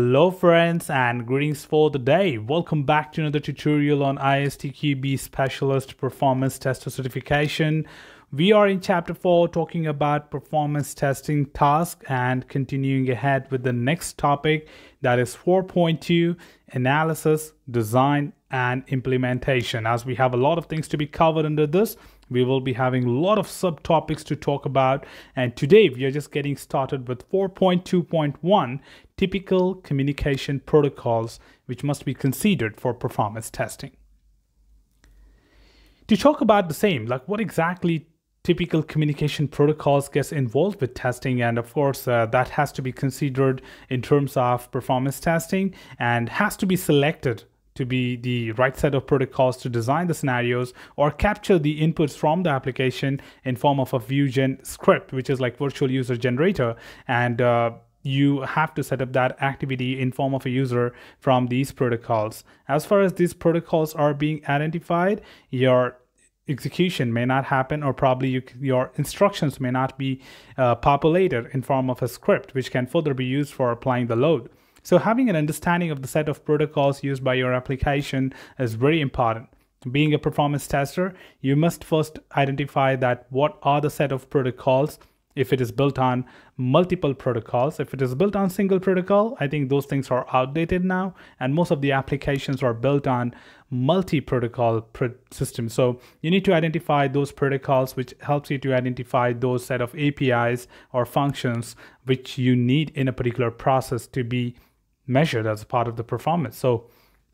Hello friends and greetings for the day. Welcome back to another tutorial on ISTQB Specialist Performance Tester Certification. We are in chapter 4 talking about performance testing task and continuing ahead with the next topic that is 4.2 analysis, design and implementation. As we have a lot of things to be covered under this, we will be having a lot of subtopics to talk about. And today we are just getting started with 4.2.1 typical communication protocols which must be considered for performance testing. To talk about the same, like what exactly typical communication protocols gets involved with testing and of course uh, that has to be considered in terms of performance testing and has to be selected to be the right set of protocols to design the scenarios or capture the inputs from the application in form of a VuGen script, which is like virtual user generator. And uh, you have to set up that activity in form of a user from these protocols. As far as these protocols are being identified, your execution may not happen or probably you, your instructions may not be uh, populated in form of a script which can further be used for applying the load. So having an understanding of the set of protocols used by your application is very important. Being a performance tester, you must first identify that what are the set of protocols if it is built on multiple protocols. If it is built on single protocol, I think those things are outdated now, and most of the applications are built on multi-protocol pro systems. So you need to identify those protocols, which helps you to identify those set of APIs or functions which you need in a particular process to be measured as part of the performance. So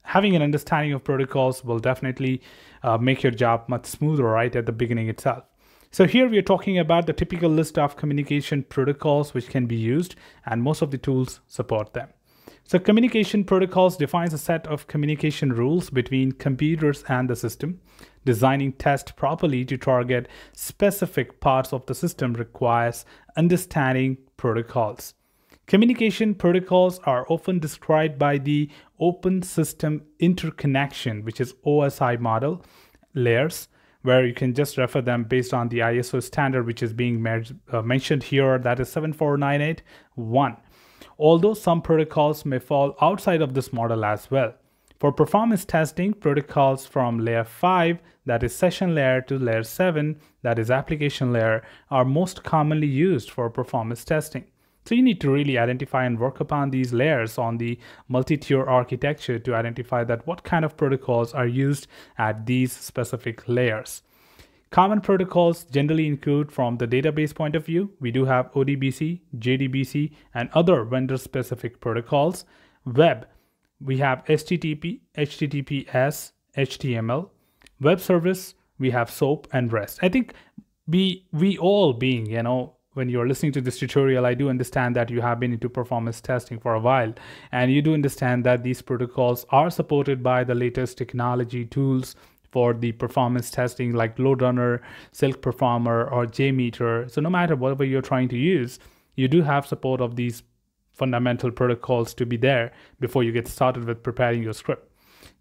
having an understanding of protocols will definitely uh, make your job much smoother right at the beginning itself. So here we are talking about the typical list of communication protocols which can be used and most of the tools support them. So communication protocols defines a set of communication rules between computers and the system. Designing test properly to target specific parts of the system requires understanding protocols. Communication protocols are often described by the Open System Interconnection, which is OSI model layers, where you can just refer them based on the ISO standard, which is being uh, mentioned here, that is 74981. Although some protocols may fall outside of this model as well. For performance testing, protocols from layer 5, that is session layer, to layer 7, that is application layer, are most commonly used for performance testing. So you need to really identify and work upon these layers on the multi-tier architecture to identify that what kind of protocols are used at these specific layers. Common protocols generally include from the database point of view, we do have ODBC, JDBC, and other vendor-specific protocols. Web, we have HTTP, HTTPS, HTML. Web service, we have SOAP and REST. I think we we all being, you know, when you're listening to this tutorial, I do understand that you have been into performance testing for a while, and you do understand that these protocols are supported by the latest technology tools for the performance testing like LoadRunner, Silk Performer, or JMeter. So no matter whatever you're trying to use, you do have support of these fundamental protocols to be there before you get started with preparing your script.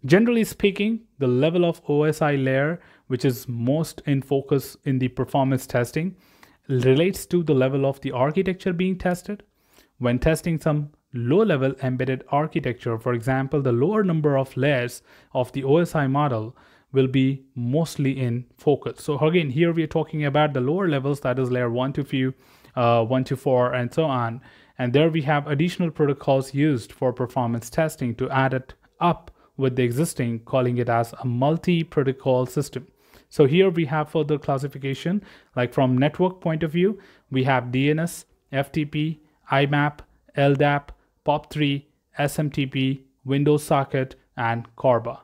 Generally speaking, the level of OSI layer, which is most in focus in the performance testing, relates to the level of the architecture being tested. When testing some low-level embedded architecture, for example, the lower number of layers of the OSI model will be mostly in focus. So again, here we are talking about the lower levels, that is layer 1 to few, uh, 1 to 4, and so on. And there we have additional protocols used for performance testing to add it up with the existing, calling it as a multi-protocol system. So here we have further classification, like from network point of view, we have DNS, FTP, IMAP, LDAP, POP3, SMTP, Windows socket, and CORBA.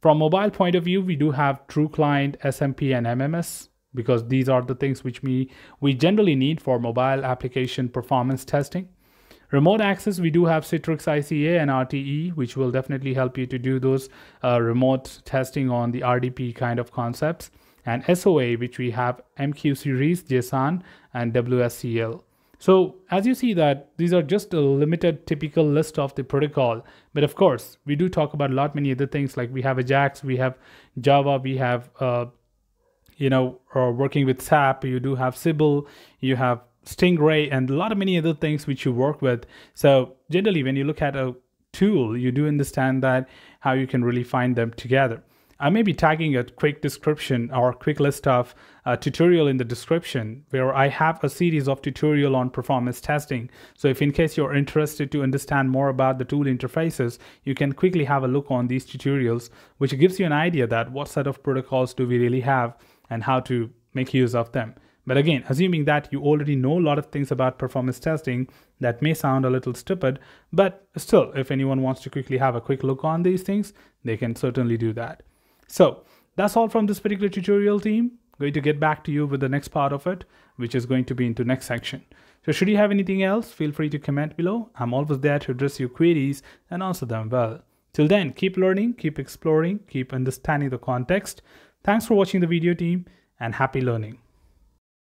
From mobile point of view, we do have TruClient, SMP, and MMS because these are the things which we, we generally need for mobile application performance testing. Remote access, we do have Citrix ICA and RTE, which will definitely help you to do those uh, remote testing on the RDP kind of concepts. And SOA, which we have MQ series, JSON, and WSCL. So as you see that these are just a limited typical list of the protocol. But of course, we do talk about a lot many other things like we have Ajax, we have Java, we have, uh, you know, or working with SAP, you do have Siebel, you have Stingray and a lot of many other things which you work with. So generally, when you look at a tool, you do understand that how you can really find them together. I may be tagging a quick description or quick list of a uh, tutorial in the description where I have a series of tutorial on performance testing. So if in case you're interested to understand more about the tool interfaces, you can quickly have a look on these tutorials, which gives you an idea that what set of protocols do we really have and how to make use of them. But again, assuming that you already know a lot of things about performance testing, that may sound a little stupid, but still, if anyone wants to quickly have a quick look on these things, they can certainly do that. So that's all from this particular tutorial team. Going to get back to you with the next part of it, which is going to be into next section. So should you have anything else, feel free to comment below. I'm always there to address your queries and answer them well. Till then, keep learning, keep exploring, keep understanding the context. Thanks for watching the video team and happy learning.